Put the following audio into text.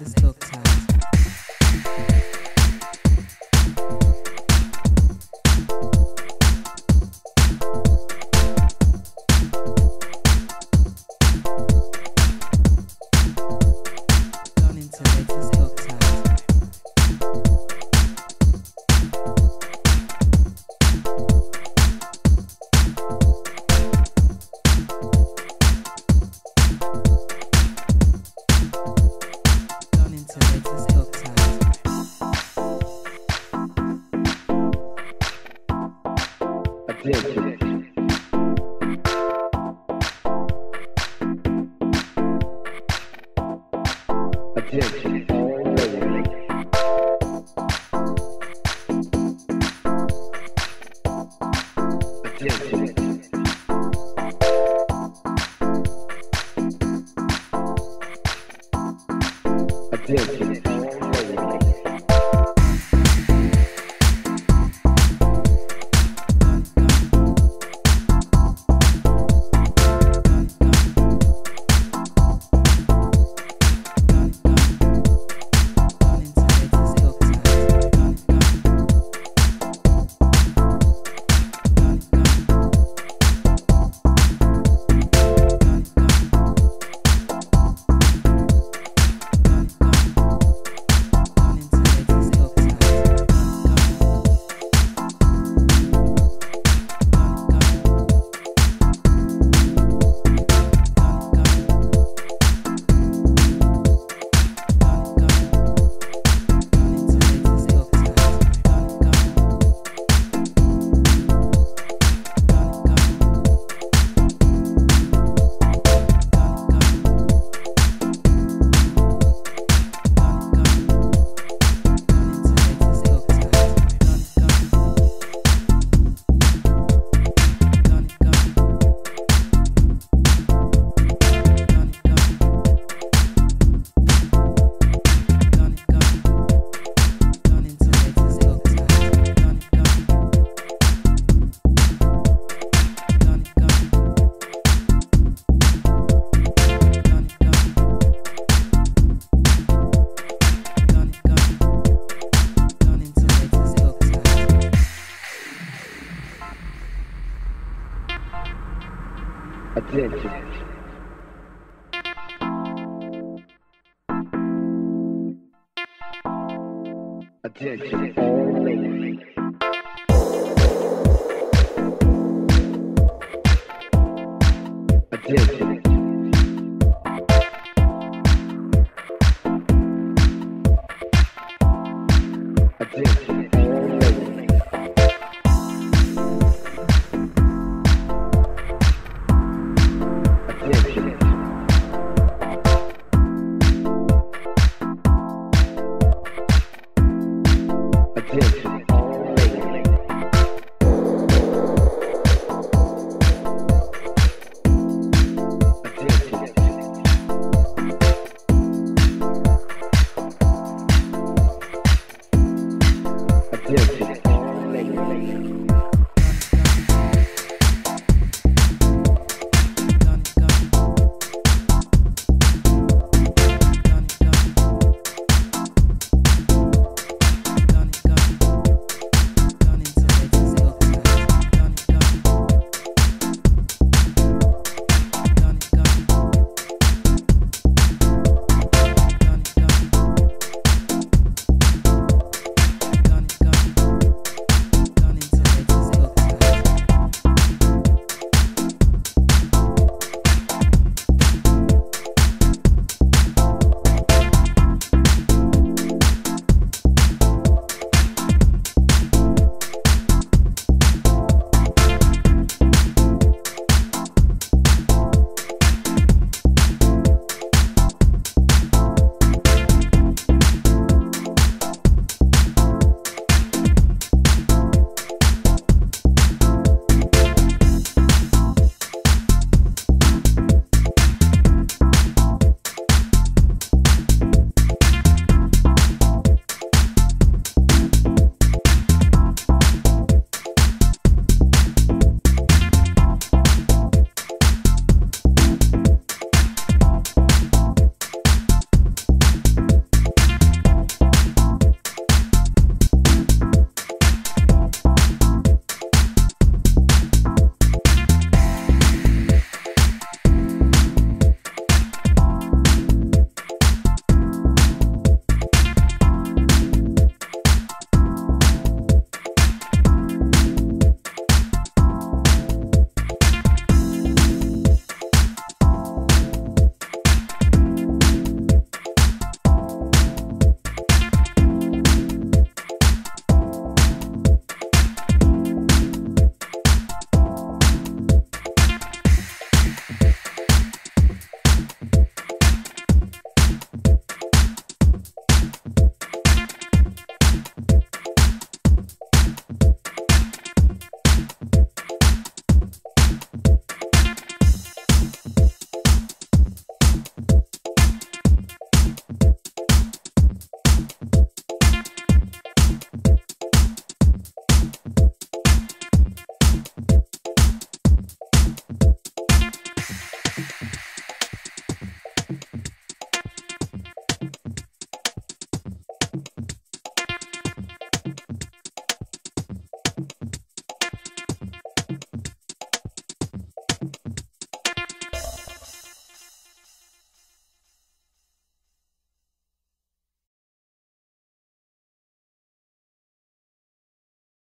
into it, Attention. Attention. All attention always.